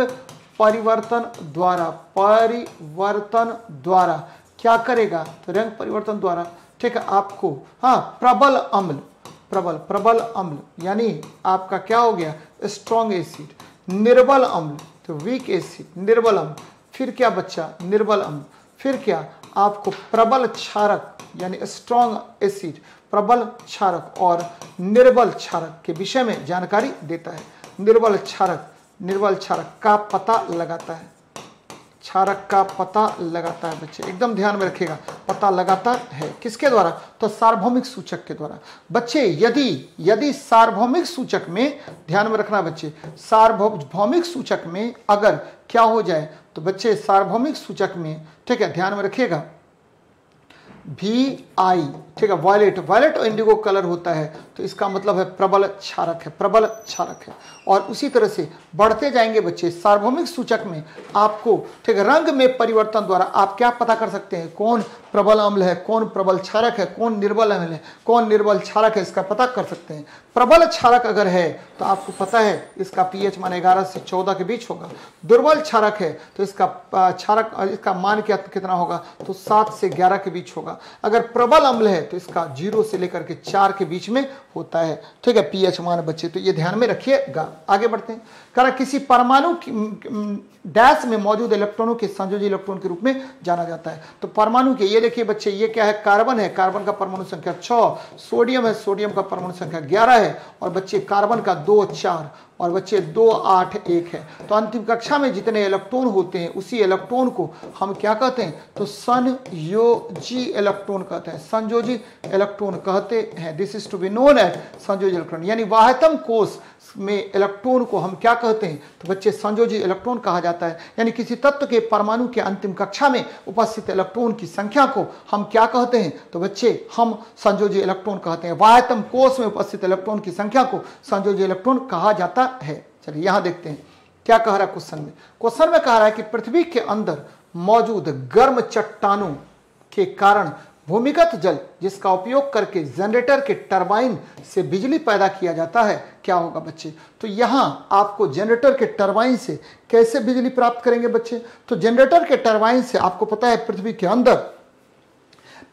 Speaker 1: परिवर्तन द्वारा परिवर्तन द्वारा। क्या करेगा? तो रंग परिवर्तन द्वारा। ठीक है, आपको हाँ प्रबल अम्ल, प्रबल प्रबल अम्ल, यानी आपका क्या हो गया? स्ट्रॉन्ग एसिड निर्बल अम्ल तो वीक एसिड निर्बल अम्ल। फिर क्या बच्चा? निर्बल अम्ल। फिर क्या? आपको प्रबल क्षारक, यानी स्ट्रॉन्ग एसिड प्रबल क्षारक और निर्बल क्षारक के विषय में जानकारी देता है। निर्बल क्षारक निर्बल क्षारक का पता लगाता है। क्षारक का पता लगाता है बच्चे, एकदम ध्यान में रखिएगा, पता लगाता है। किसके द्वारा? तो सार्वभौमिक सूचक के द्वारा। बच्चे, यदि यदि सार्वभौमिक सूचक में, ध्यान में रखना बच्चे, सार्वभौमिक सूचक में अगर क्या हो जाए तो बच्चे सार्वभौमिक सूचक में, ठीक है, ध्यान में रखिएगा। भी आई ठीक है वायलेट वायलेट और इंडिगो कलर होता है तो इसका मतलब है प्रबल क्षारक है, प्रबल क्षारक है। और उसी तरह से बढ़ते जाएँगे बच्चे, सार्वभौमिक सूचक में आपको, ठीक रंग में परिवर्तन द्वारा आप क्या पता कर सकते हैं? कौन प्रबल अम्ल है, कौन प्रबल क्षारक है, कौन निर्बल अम्ल है, कौन निर्बल क्षारक है, इसका पता कर सकते हैं। प्रबल क्षारक अगर है तो आपको पता है इसका पीएच मान ग्यारह से चौदह के बीच होगा। दुर्बल क्षारक है तो इसका क्षारक इसका मान क्या, कितना होगा? तो सात से ग्यारह के बीच होगा। अगर प्रबल अम्ल है तो इसका ज़ीरो से लेकर के चार के बीच में होता है। ठीक है पीएच मान बच्चे तो ये ध्यान में रखिएगा। आगे बढ़ते हैं। करा किसी परमाणु डैश में मौजूद इलेक्ट्रॉनों के संयोजी इलेक्ट्रॉन के रूप में जाना जाता है। तो परमाणु के, ये देखिए बच्चे, ये क्या है? कार्बन है। कार्बन का परमाणु संख्या छः, सोडियम है। सोडियम का परमाणु संख्या ग्यारह है। और बच्चे, कार्बन का दो चार, और बच्चे, दो आठ एक है। तो अंतिम कक्षा में जितने इलेक्ट्रॉन होते हैं, उसी इलेक्ट्रॉन को हम क्या कहते हैं? तो संयोजी इलेक्ट्रॉन कहते हैं। संयोजी इलेक्ट्रॉन कहते हैं। This is to be known as संयोजी इलेक्ट्रॉन। यानी वाहतम कोष में इलेक्ट्रॉन को हम क्या कहते हैं? तो बच्चे संयोजी इलेक्ट्रॉन कहा जाता है। यानी किसी तत्व के परमाणु के अंतिम कक्षा में उपस्थित इलेक्ट्रॉन की संख्या को हम क्या कहते हैं? तो बच्चे, हम संयोजी इलेक्ट्रॉन कहते हैं। वाहतम कोष में उपस्थित इलेक्ट्रॉन की संख्या को संयोजी इलेक्ट्रॉन कहा जाता है। चलिए, यहाँ देखते हैं। क्या कह रहा है क्वेश्चन में? क्वेश्चन में कह रहा है कि पृथ्वी के अंदर मौजूद गर्म चट्टानों के कारण भूमिगत जल जिसका उपयोग करके जनरेटर के टरबाइन से बिजली पैदा किया जाता है, क्या होगा बच्चे? तो यहाँ आपको जनरेटर के टरबाइन से कैसे बिजली प्राप्त करेंगे बच्चे? तो जनरेटर के टरबाइन से आपको पता है पृथ्वी के अंदर,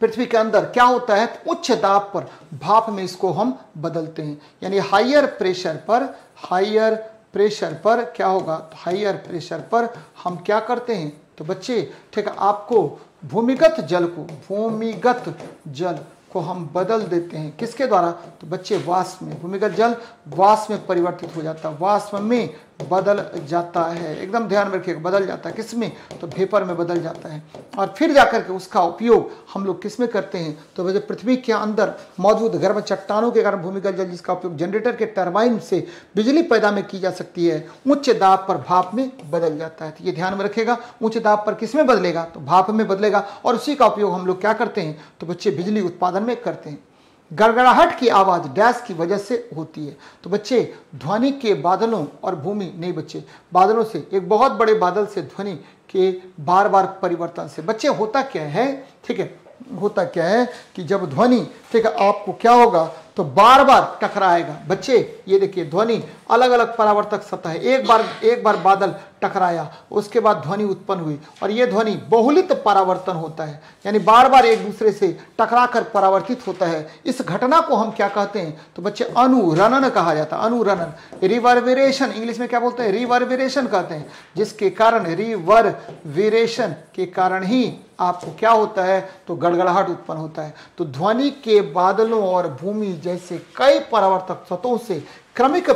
Speaker 1: पृथ्वी के अंदर क्या होता है? उच्च दाब पर, भाप में इसको हम बदलते हैं। यानी हाइयर प्रेशर पर हाइयर प्रेशर पर क्या होगा? तो हाइयर प्रेशर पर हम क्या करते हैं? तो बच्चे, ठीक है, आपको भूमिगत जल को, भूमिगत जल को हम बदल देते हैं। किसके द्वारा? तो बच्चे वाष्प में, भूमिगत जल वाष्प में परिवर्तित हो जाता है। वाष्प में बदल जाता है। एकदम ध्यान में रखिएगा, बदल जाता है। किसमें? तो भेपर में बदल जाता है। और फिर जाकर के उसका उपयोग हम लोग किसमें करते हैं? तो वजह पृथ्वी के अंदर मौजूद गर्म चट्टानों के कारण भूमिगत जल जिसका उपयोग जनरेटर के टर्बाइन से बिजली पैदा में की जा सकती है, उच्च दाब पर भाप में बदल जाता है। तो ये ध्यान में रखेगा उच्च दाब पर किसमें बदलेगा? तो भाप में बदलेगा। और उसी का उपयोग हम लोग क्या करते हैं? तो बच्चे बिजली उत्पादन में करते हैं। गड़गड़ाहट की आवाज़ डैश की वजह से होती है। तो बच्चे, ध्वनि के बादलों और भूमि, नहीं बच्चे, बादलों से, एक बहुत बड़े बादल से ध्वनि के बार बार परिवर्तन से। बच्चे, होता क्या है? ठीक है, होता क्या है कि जब ध्वनि, ठीक है, आपको क्या होगा तो बार बार टकराएगा। बच्चे, ये देखिए, ध्वनि अलग अलग परावर्तक सतह है। एक बार एक बार बादल टकराया। उसके बाद ध्वनि उत्पन्न हुई और ये ध्वनि बहुलित परावर्तन होता है। यानी बार बार एक दूसरे से टकरा कर परावर्तित होता है। इस घटना को हम क्या कहते हैं? तो बच्चे, अनुरणन कहा जाता है, अनुरणन। रिवर्वेरेशन इंग्लिश में क्या बोलते हैं? रिवर्वेरेशन कहते हैं, जिसके कारण रिवर्वेरेशन के कारण ही आपको क्या होता है? तो गड़गड़ाहट उत्पन्न होता है। तो ध्वनि के बादलों और भूमि जैसे कई परावर्तक सतहों से क्रमिक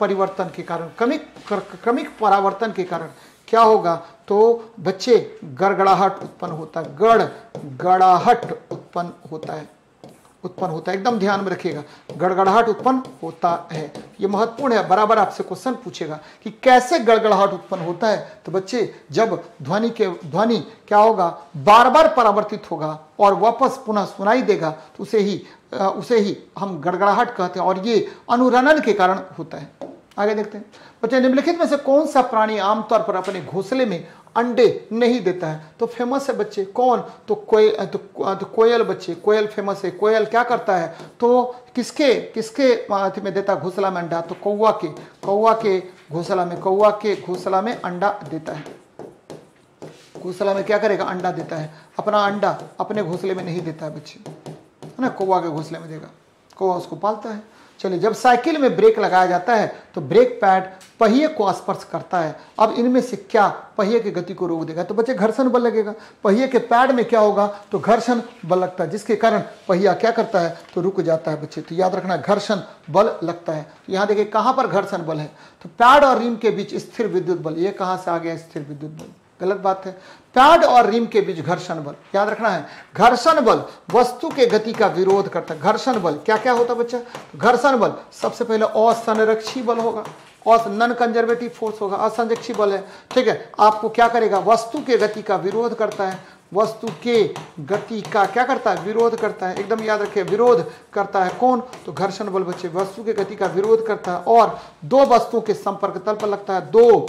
Speaker 1: परिवर्तन के कारण, क्रमिक क्रमिक परावर्तन के कारण क्या होगा? तो बच्चे गड़गड़ाहट उत्पन्न होता है। गड़ गड़ाहट उत्पन्न होता है। उत्पन्न होता है। एकदम ध्यान में रखिएगा। गड़गड़ाहट उत्पन्न होता है। ये महत्वपूर्ण है। बराबर आपसे क्वेश्चन पूछेगा कि कैसे गड़गड़ाहट उत्पन्न होता है? तो बच्चे, जब ध्वनि के ध्वनि क्या होगा? बार बार परावर्तित होगा और वापस पुनः सुनाई देगा तो उसे ही उसे ही हम गड़गड़ाहट कहते हैं और ये अनुरणन के कारण होता है। आगे देखते हैं। बच्चे निम्नलिखित में से कौन सा प्राणी आमतौर पर अपने घोंसले में अंडे नहीं देता है? तो फ़ेमस है बच्चे कौन? तो कोय तो, तो कोयल बच्चे कोयल फ़ेमस है। कोयल क्या करता है? तो किसके किसके में देता घोसला में अंडा? तो कौआ के कौआ के घोसला में कौआ के घोसला में अंडा देता है। घोसला में क्या करेगा? अंडा देता है। अपना अंडा अपने घोसले में नहीं देता है बच्चे। ना कौआ के घोसले में देगा। कौआ उसको पालता है। चलिए, जब साइकिल में ब्रेक लगाया जाता है तो ब्रेक पैड पहिए को स्पर्श करता है। अब इनमें से क्या पहिए की गति को रोक देगा? तो बच्चे, घर्षण बल लगेगा। पहिए के पैड में क्या होगा? तो घर्षण बल लगता है, जिसके कारण पहिया क्या करता है? तो रुक जाता है बच्चे। तो याद रखना, घर्षण बल लगता है। तो यहाँ देखिए, कहाँ पर घर्षण बल है? तो पैड और रिम के बीच स्थिर विद्युत बल। ये कहाँ से आ गया स्थिर विद्युत बल? गलत बात है। पैड और रिम के बीच घर्षण बल, याद रखना है। घर्षण बल वस्तु के गति का विरोध करता है। घर्षण बल क्या क्या होता बच्चा? घर्षण बल, सबसे पहले असंरक्षी बल होगा। और नन कंजर्वेटिव फोर्स होगा। असंरक्षी बल है। ठीक है, आपको क्या करेगा? वस्तु के गति का विरोध करता है। वस्तु के गति का क्या करता है? विरोध करता है। एकदम याद रखिए, विरोध करता है कौन? तो घर्षण बल बच्चे, वस्तु के गति का विरोध करता है और दो वस्तुओं के संपर्क तल पर लगता है। दो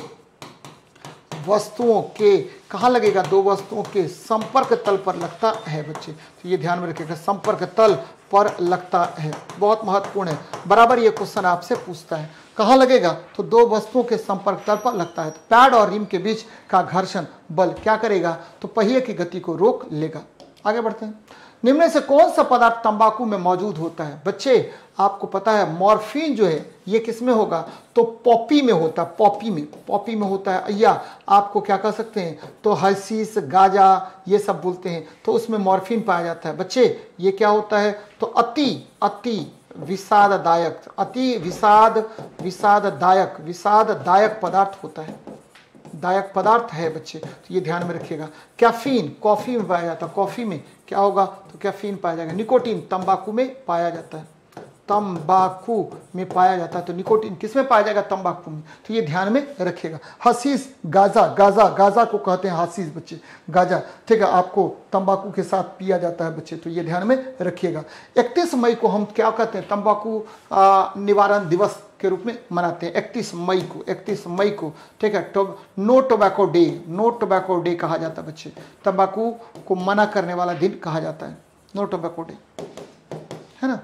Speaker 1: वस्तुओं के, कहाँ लगेगा? दो वस्तुओं के संपर्क तल पर लगता है बच्चे। तो ये ध्यान में रखिएगा संपर्क तल पर लगता है। बहुत महत्वपूर्ण है। बराबर ये क्वेश्चन आपसे पूछता है, कहाँ लगेगा? तो दो वस्तुओं के संपर्क तल पर लगता है। तो पैड और रिम के बीच का घर्षण बल क्या करेगा? तो पहिए की गति को रोक लेगा। आगे बढ़ते हैं। निम्न से कौन सा पदार्थ तंबाकू में मौजूद होता है? बच्चे, आपको पता है, मॉर्फिन जो है ये किसमें होगा? तो पॉपी में होता, पॉपी में पॉपी में होता है या आपको क्या कह सकते हैं? तो हसीस गाजा, ये सब बोलते हैं तो उसमें मॉर्फिन पाया जाता है। बच्चे, ये क्या होता है? तो अति अति विषाददायक, अति विषाद, विषाददायक विषाददायक पदार्थ होता है। दायक पदार्थ है बच्चे तो ये ध्यान में रखिएगा। कैफीन, कॉफ़ी में पाया जाता है, कॉफ़ी में क्या होगा? तो कैफीन पाया जाएगा, निकोटीन, तंबाकू में पाया जाता है। तंबाकू में पाया जाता है। तो निकोटीन किसमें पाया जाएगा? तंबाकू में। तो ये ध्यान में रखिएगा। हसीस, गाजा गाजा गाजा को कहते हैं हसीस बच्चे। गाजा, ठीक है, आपको तंबाकू के साथ पिया जाता है बच्चे। तो ये ध्यान में रखिएगा। इकतीस मई को हम क्या कहते हैं? तंबाकू निवारण दिवस के रूप में मनाते हैं। इकतीस मई को, इकतीस मई को, ठीक है तो no tobacco day, no tobacco day कहा जाता है बच्चे। तंबाकू को मना करने वाला दिन कहा जाता है। No tobacco day. है ना?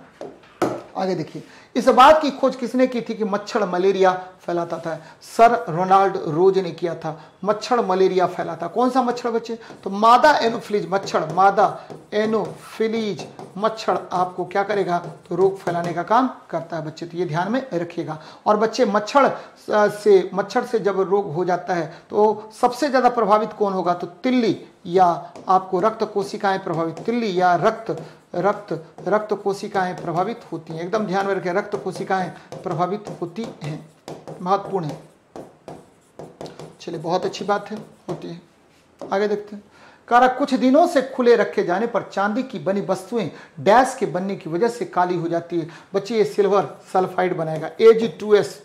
Speaker 1: आगे देखिए। इस बात की खोज किसने की थी कि मच्छर मलेरिया फैलाता था? सर रोनाल्ड रोज ने किया था। मच्छर मलेरिया फैलाता। कौन सा मच्छर बच्चे? तो मादा एनोफिलीज, मच्छर, मादा एनोफिलीज। मच्छर आपको क्या करेगा? तो रोग फैलाने का काम करता है बच्चे। तो ये ध्यान में रखिएगा। और बच्चे, मच्छर से मच्छर से जब रोग हो जाता है तो सबसे ज़्यादा प्रभावित कौन होगा? तो तिल्ली या आपको रक्त कोशिकाएँ प्रभावित। तिल्ली या रक्त रक्त रक्त कोशिकाएँ प्रभावित होती हैं। एकदम ध्यान में रखें, रक्त कोशिकाएँ प्रभावित होती हैं। महत्वपूर्ण है। चलिए, बहुत अच्छी बात है, होती है। आगे देखते हैं। कारा कुछ दिनों से खुले रखे जाने पर चांदी की बनी वस्तुएँ डैश के बनने की वजह से काली हो जाती है। बच्चे, ये सिल्वर सल्फाइड बनाएगा। ए जी टू एस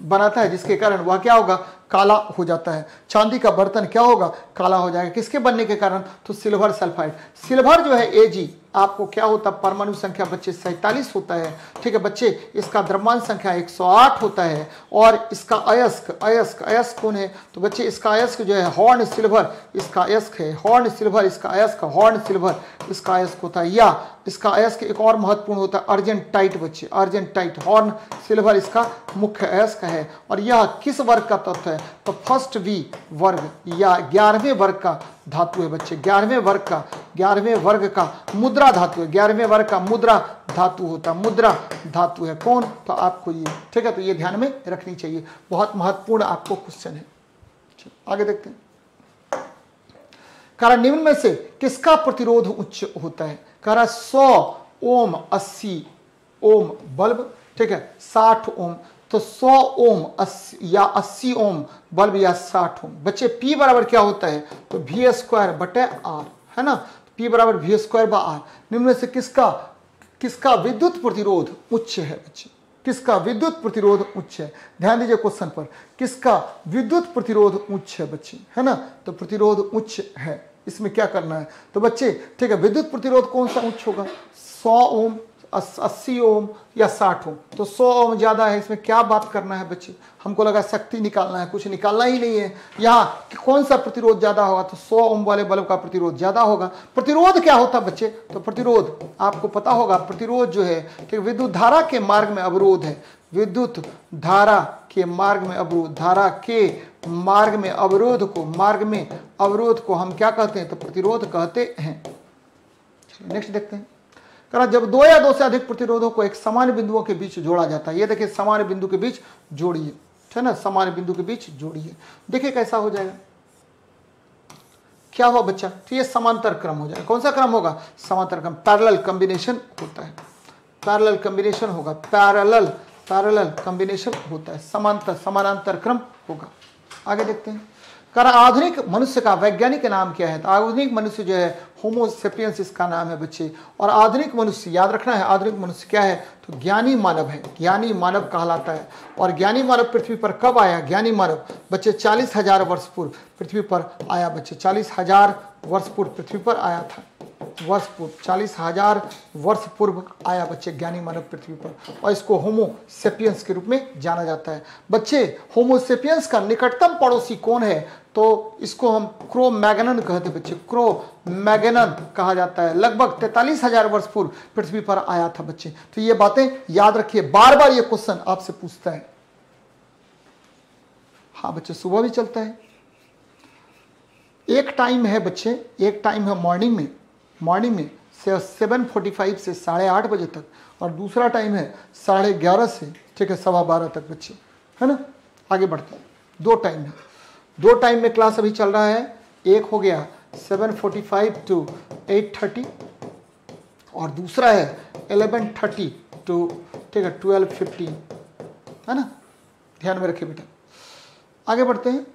Speaker 1: बनाता है, जिसके कारण वह क्या होगा? काला हो जाता है। चांदी का बर्तन क्या होगा? काला हो जाएगा। किसके बनने के कारण? तो सिल्वर सल्फाइड। सिल्वर जो है एजी आपको क्या होता है? परमाणु संख्या बच्चे सैंतालीस होता है। ठीक है बच्चे? इसका द्रव्यमान संख्या 108 होता है और इसका अयस्क अयस्क अयस्क कौन है? तो बच्चे, इसका अयस्क जो है, हॉर्न सिल्वर, इसका अयस्क है, हॉर्न सिल्वर, इसका अयस्क, हॉर्न सिल्वर, इसका अयस्क होता है। या इसका अयस्क एक और महत्वपूर्ण होता है अर्जेंटाइट बच्चे, अर्जेंटाइट हॉर्न, सिल्वर इसका मुख्य अयस्क है। और यह किस वर्ग का तत्व है? तो फ़र्स्ट वी वर्ग, या ग्यारहवें वर्ग का धातु है बच्चे। ग्यारहवें वर्ग का, ग्यारहवें वर्ग का मुद्रा धातु है। ग्यारहवें वर्ग का मुद्रा धातु होता है। मुद्रा धातु है कौन? तो आपको ये, ठीक है तो ये ध्यान में रखनी चाहिए। बहुत महत्वपूर्ण आपको क्वेश्चन है। आगे देखते हैं। कारण निम्न में से किसका प्रतिरोध उच्च होता है? करा सौ ओम अस्सी ओम बल्ब, ठीक है? साठ ओम। तो 100 ओम या 80 ओम बल्ब या 60 ओम। बच्चे, P बराबर क्या होता है? तो वी स्क्वायर बटे आर है ना? P बराबर वी स्क्वायर बा आर निम्न से किसका किसका विद्युत प्रतिरोध उच्च है बच्चे? किसका विद्युत प्रतिरोध उच्च है? ध्यान दीजिए क्वेश्चन पर। किसका विद्युत प्रतिरोध उच्च है बच्चे? है ना? तो प्रतिरोध उच्च है। इसमें क्या करना है? तो बच्चे, ठीक है, विद्युत प्रतिरोध कौन सा उच्च होगा? 100 ओम अस्सी ओम या साठ ओम? तो सौ ओम ज़्यादा है, इसमें क्या बात करना है बच्चे? हमको लगा शक्ति निकालना है, कुछ निकालना ही नहीं है। यहाँ कौन सा प्रतिरोध ज़्यादा होगा? तो सौ ओम वाले बल्ब का प्रतिरोध ज़्यादा होगा। प्रतिरोध क्या होता बच्चे? तो प्रतिरोध, आपको पता होगा, प्रतिरोध जो है, कि विद्युत धारा के मार्ग में अवरोध है। विद्युत धारा के मार्ग में अवरोध, धारा के मार्ग में अवरोध को, मार्ग में अवरोध को हम क्या कहते हैं? तो प्रतिरोध कहते हैं। नेक्स्ट देखते हैं। करा जब दो या दो से अधिक प्रतिरोधों को एक समान बिंदुओं के बीच जोड़ा जाता है, ये देखिए समान बिंदु के बीच जोड़िए। है ना? समान बिंदु के बीच जोड़िए। देखिए कैसा हो जाएगा। क्या हुआ बच्चा? तो ये समांतर क्रम हो जाएगा। कौन सा क्रम होगा? समांतर क्रम पैरेलल कॉम्बिनेशन होता है। पैरेलल कॉम्बिनेशन होगा। पैरेलल पैरेलल कॉम्बिनेशन होता है। समांतर, समानांतर क्रम होगा। आगे देखते हैं। कारण आधुनिक मनुष्य का वैज्ञानिक नाम क्या है? तो आधुनिक मनुष्य जो है होमोसेपियंस इसका नाम है बच्चे। और आधुनिक मनुष्य, याद रखना है, आधुनिक मनुष्य क्या है? तो ज्ञानी मानव है। ज्ञानी मानव कहलाता है। और ज्ञानी मानव पृथ्वी पर कब आया? ज्ञानी मानव बच्चे चालीस हज़ार वर्ष पूर्व पृथ्वी पर आया बच्चे। चालीस हज़ार वर्ष पूर्व पृथ्वी पर आया था। वर्ष पूर्व चालीस हज़ार वर्ष पूर्व आया बच्चे ज्ञानी मानव पृथ्वी पर और इसको होमोसेपियंस के रूप में जाना जाता है। बच्चे होमोसेपियंस का निकटतम पड़ोसी कौन है? तो इसको हम क्रो मैगनन कहते हैं बच्चे। क्रो मैगनन कहा जाता है। लगभग तैतालीस हज़ार वर्ष पूर्व पृथ्वी पर आया था बच्चे। तो ये बातें याद रखिए। बार बार ये क्वेश्चन आपसे पूछता है। हाँ बच्चे, सुबह भी चलता है। एक टाइम है बच्चे, एक टाइम है मॉर्निंग में। मॉर्निंग में से सेवन फोर्टी फाइव से साढ़े आठ बजे तक और दूसरा टाइम है साढ़े ग्यारह से, ठीक है, सवा बारह तक बच्चे, है ना? आगे बढ़ते हैं। दो टाइम है। दो टाइम में क्लास अभी चल रहा है। एक हो गया seven forty five two eight thirty और दूसरा है एलेवन थर्टी टू ठीक है ट्वेल्व फिफ्टी है ना? ध्यान में रखिए बेटा। आगे बढ़ते हैं।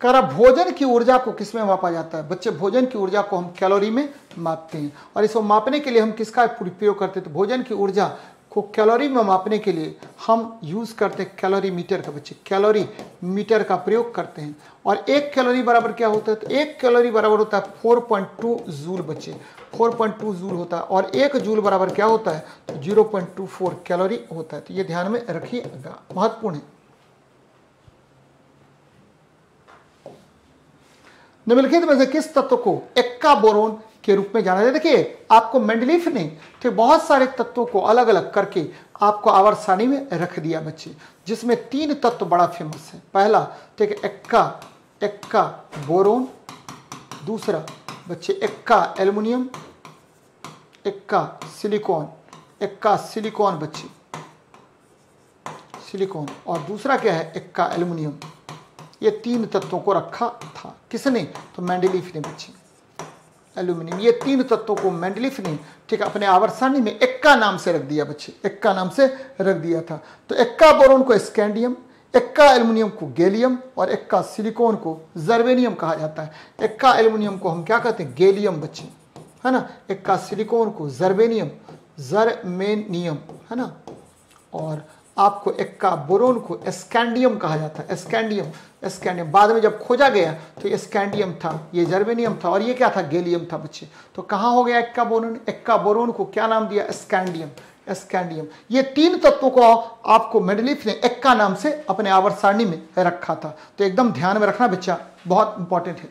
Speaker 1: करा भोजन की ऊर्जा को किसमें मापा जाता है? बच्चे, भोजन की ऊर्जा को हम कैलोरी में मापते हैं। और इसको मापने के लिए हम किसका प्रयोग करते हैं? तो भोजन की ऊर्जा को कैलोरी में मापने के लिए हम यूज़ करते हैं कैलोरी मीटर का बच्चे, कैलोरी मीटर का प्रयोग करते हैं। और एक कैलोरी बराबर क्या होता है? तो एक कैलोरी बराबर होता है 4.2 जूल बच्चे 4.2 जूल होता है। और एक जूल बराबर क्या होता है? तो 0.24 कैलोरी होता है। तो ये ध्यान में रखिएगा, महत्वपूर्ण है। निम्नलिखित में से किस तत्व को एक्का बोरोन के रूप में जाना जाए देखिए, आपको मेंडलीफ ने ठीक बहुत सारे तत्वों को अलग अलग करके आपको आवर सारणी में रख दिया बच्चे, जिसमें तीन तत्व बड़ा फ़ेमस है। पहला ठीक है एक्का एक्का बोरोन दूसरा बच्चे एक्का एल्युमिनियम एक्का सिलिकॉन एक्का सिलिकॉन बच्चे, सिलिकॉन, और दूसरा क्या है? एक्का एल्युमिनियम ये तीन तत्वों को रखा था। किसने? तो मैंडलीफ ने बच्चे एल्यूमिनियम। ये तीन तत्वों को मैंडलिफ ने, ठीक है, अपने आवर्सानी में एक्का नाम से रख दिया बच्चे। एक्का नाम से रख दिया था। तो एक्का बोरोन को स्कैंडियम, एक्का एल्यूमिनियम को गैलियम, और एक्का सिलिकॉन को जर्वेनियम कहा जाता है। एक्का एल्यूमिनियम को हम क्या कहते हैं? गैलियम बच्चे। है ना? एक्का सिलिकॉन को जर्वेनियम जर्मेनियम। है ना? और आपको एक्का बोरोन को स्कैंडियम कहा जाता है। स्कैंडियम स्कैंडियम बाद में जब खोजा गया तो ये स्कैंडियम था, ये जर्मेनियम था और ये क्या था? गैलियम था बच्चे। तो कहाँ हो गया एक्का बोरोन? एक्का बोरोन को क्या नाम दिया? स्कैंडियम स्कैंडियम ये तीन तत्वों को आपको मेडलिफ ने एक्का नाम से अपने आवर्त सारणी में रखा था। तो एकदम ध्यान में रखना बच्चा, बहुत इंपॉर्टेंट है।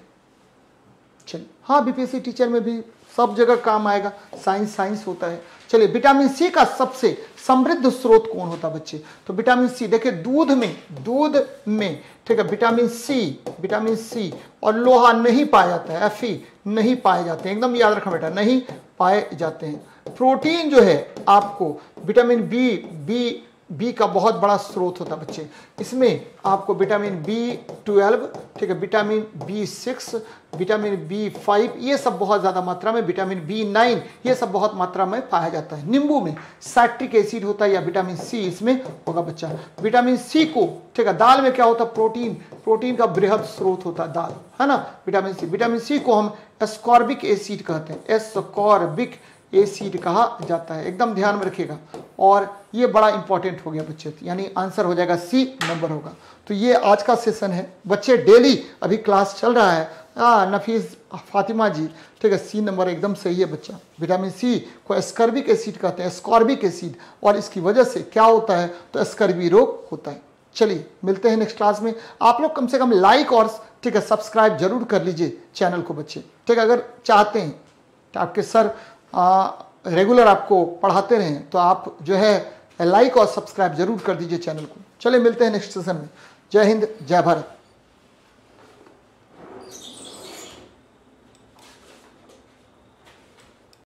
Speaker 1: चलिए। हाँ बीपीएससी टीचर में भी सब जगह काम आएगा साइंस साइंस होता है। चलिए विटामिन सी का सबसे समृद्ध स्रोत कौन होता है बच्चे? तो विटामिन सी देखिए, दूध में दूध में, ठीक है विटामिन सी विटामिन सी और लोहा नहीं पाया जाता है एफ़ नहीं पाए जाते हैं। एकदम याद रखना बेटा, नहीं पाए जाते हैं। प्रोटीन जो है, आपको विटामिन बी बी बी का बहुत बड़ा स्रोत होता है बच्चे। इसमें आपको विटामिन बी ट्वेल्व ठीक है vitamin B six vitamin B five ये सब बहुत ज़्यादा मात्रा में विटामिन बी नाइन ये सब बहुत मात्रा में पाया जाता है। नींबू में साइट्रिक एसिड होता है या विटामिन सी इसमें होगा बच्चा। विटामिन सी को, ठीक है, दाल में क्या होता है? प्रोटीन प्रोटीन का बृहद स्रोत होता है दाल, है ना? विटामिन सी विटामिन सी को हम एस्कॉर्बिक एसिड कहते हैं। एस्कॉर्बिक एसिड कहा जाता है। एकदम ध्यान में रखिएगा। और ये बड़ा इंपॉर्टेंट हो गया बच्चे। यानी आंसर हो जाएगा सी नंबर होगा। तो ये आज का सेशन है। बच्चे डेली अभी क्लास चल रहा है। आ, नफीस फातिमा जी ठीक है सी नंबर एकदम सही है बच्चा। विटामिन सी को स्कर्बिक एसिड कहते हैं। स्कॉर्बिक एसिड और इसकी वजह से क्या होता है? तो स्कर्बी रोग होता है। चलिए मिलते हैं नेक्स्ट क्लास में। आप लोग कम से कम लाइक और ठीक है सब्सक्राइब ज़रूर कर लीजिए चैनल को बच्चे। ठीक है अगर चाहते हैं कि आपके सर रेगुलर आपको पढ़ाते रहें तो आप जो है लाइक और सब्सक्राइब ज़रूर कर दीजिए चैनल को। चले मिलते हैं नेक्स्ट सेशन में। जय हिंद, जय भारत।